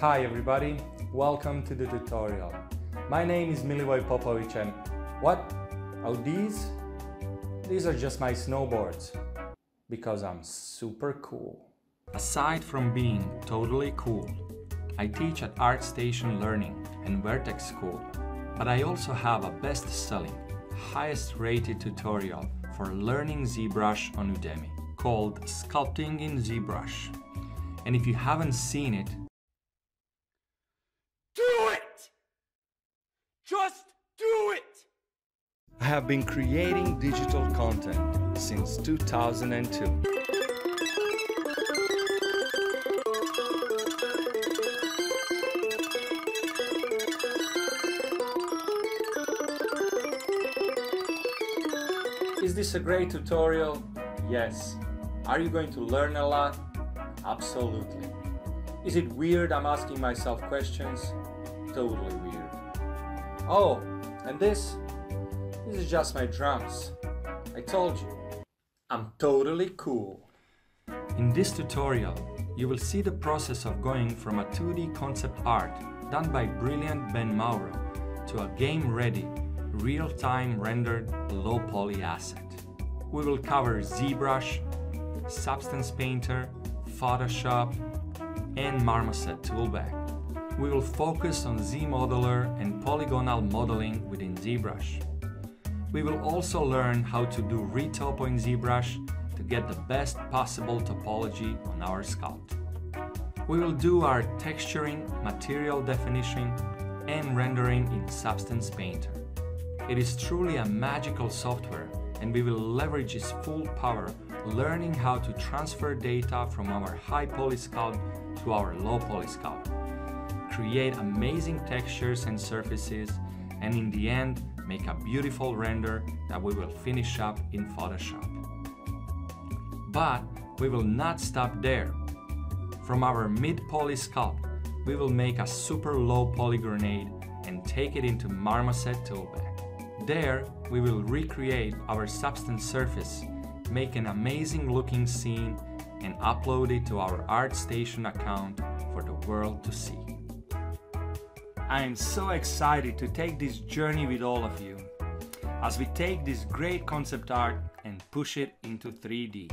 Hi everybody, welcome to the tutorial. My name is Milivoje Popovic and what? Oh these? These are just my snowboards. Because I'm super cool. Aside from being totally cool, I teach at ArtStation Learning and Vertex School, but I also have a best-selling, highest-rated tutorial for learning ZBrush on Udemy called Sculpting in ZBrush. And if you haven't seen it, Do it! Just do it! I have been creating digital content since 2002. Is this a great tutorial? Yes. Are you going to learn a lot? Absolutely. Is it weird I'm asking myself questions? Totally weird. Oh, and this? This is just my drums. I told you. I'm totally cool. In this tutorial, you will see the process of going from a 2D concept art done by brilliant Ben Mauro to a game-ready, real-time rendered low-poly asset. We will cover ZBrush, Substance Painter, Photoshop, and Marmoset toolbag. We will focus on Z-Modeler and polygonal modeling within ZBrush. We will also learn how to do retopo in ZBrush to get the best possible topology on our sculpt. We will do our texturing, material definition, and rendering in Substance Painter. It is truly a magical software and we will leverage its full power learning how to transfer data from our high poly sculpt to our low poly sculpt, create amazing textures and surfaces, and in the end, make a beautiful render that we will finish up in Photoshop. But we will not stop there. From our mid-poly sculpt, we will make a super low poly grenade and take it into Marmoset toolbag. There, we will recreate our substance surface, make an amazing looking scene, and upload it to our ArtStation account for the world to see. I am so excited to take this journey with all of you as we take this great concept art and push it into 3D.